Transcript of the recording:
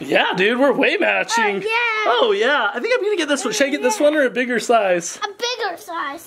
Yeah, dude, we're way matching. Oh, yeah. Oh, yeah. I think I'm gonna get this one. Should I get this one or a bigger size? A bigger size.